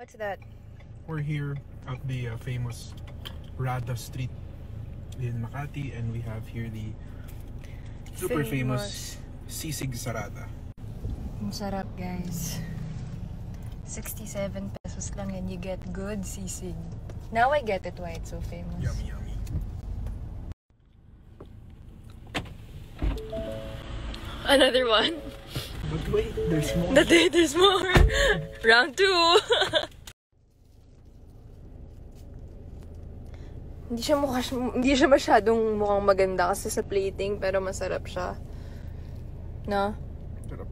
What's that? We're here at the uh, famous Rada Street in Makati and we have here the super famous, Sisig Sarada. Ang sarap guys. 67 pesos lang and you get good sisig. Now I get it why it's so famous. Yummy, yummy. Another one. But wait, there's more. That there's more. Round two. hindi siya mukha hindi siya masyadong mukhang maganda kasi sa plating pero masarap siya. No? Sarap.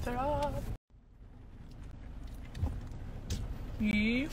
Sarap. Yee.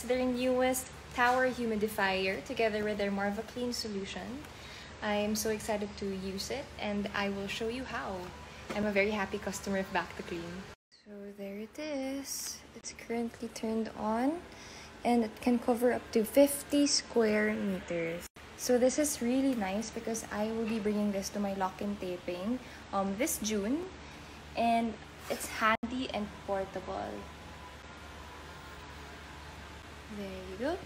It's their newest tower humidifier together with their Marva Clean solution. I am so excited to use it and I will show you how. I'm a very happy customer of Back to Clean. So there it is. It's currently turned on and it can cover up to 50 square meters. So this is really nice because I will be bringing this to my lock-in taping um, this June and it's handy and portable. There you go.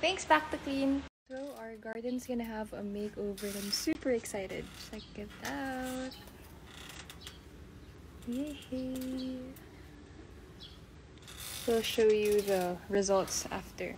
Thanks, back to clean. So our garden's gonna have a makeover and I'm super excited. Check it out. Yay! We'll show you the results after.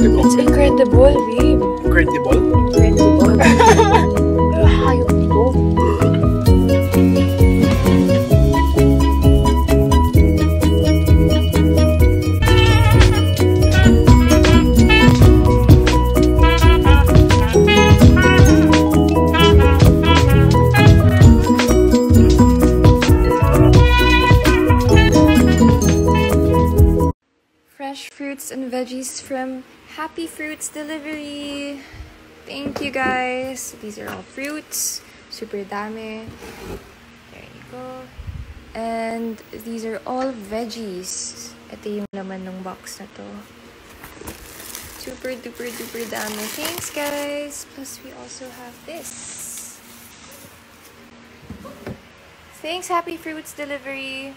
It's incredible, babe. Incredible? Incredible. Hayop ito. fresh fruits and veggies from Happy Fruits Delivery. Thank you guys. These are all fruits. Super dami. There you go. And these are all veggies. Ito yung laman ng box na to. Super duper duper dami. Thanks guys. Plus we also have this. Thanks Happy Fruits Delivery.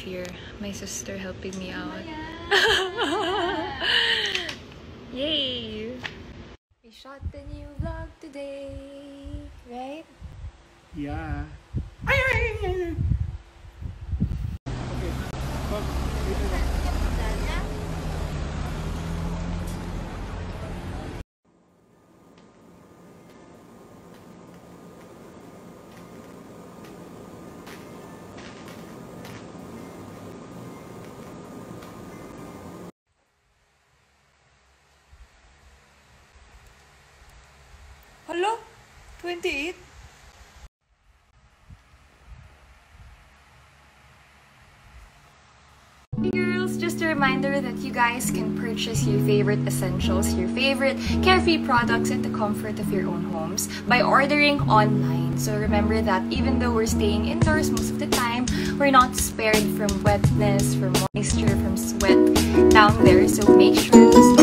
Here my sister helping me out. Yay! We shot the new vlog today, right? Yeah. Ay, ay, ay, ay, ay. Okay. 28? Hey girls, just a reminder that you guys can purchase your favorite essentials, your favorite carefree products at the comfort of your own homes by ordering online. So remember that even though we're staying indoors most of the time, we're not spared from wetness, from moisture, from sweat down there. So make sure to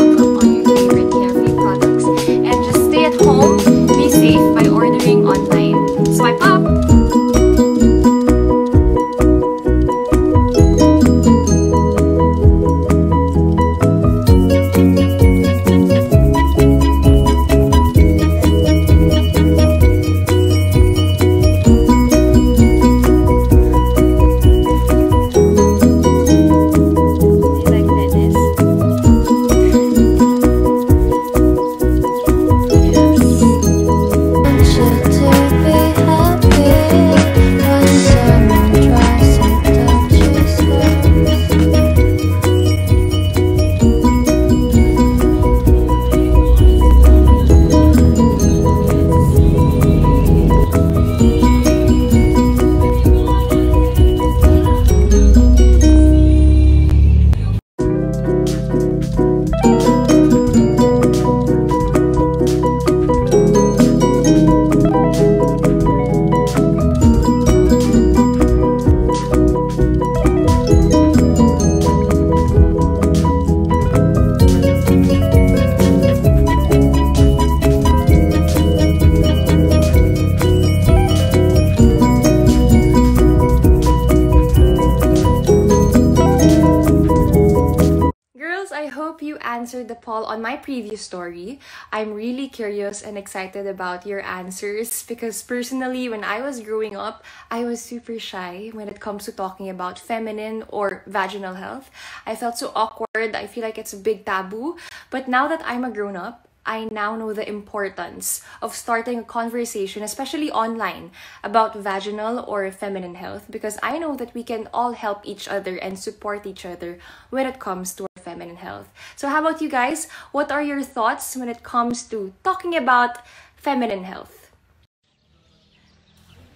poll on my previous story. I'm really curious and excited about your answers because personally, when I was growing up, I was super shy when it comes to talking about feminine or vaginal health. I felt so awkward. I feel like it's a big taboo. But now that I'm a grown up, I now know the importance of starting a conversation, especially online, about vaginal or feminine health because I know that we can all help each other and support each other when it comes to feminine health. So, how about you guys? What are your thoughts when it comes to talking about feminine health?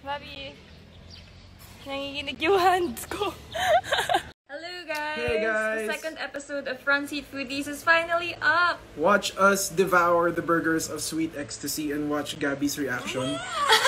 Bobby, nanginginig yung hands ko. Hello guys! Hey, guys! The second episode of Front Seat Foodies is finally up! Watch us devour the burgers of sweet ecstasy and watch Gabbi's reaction. Swipe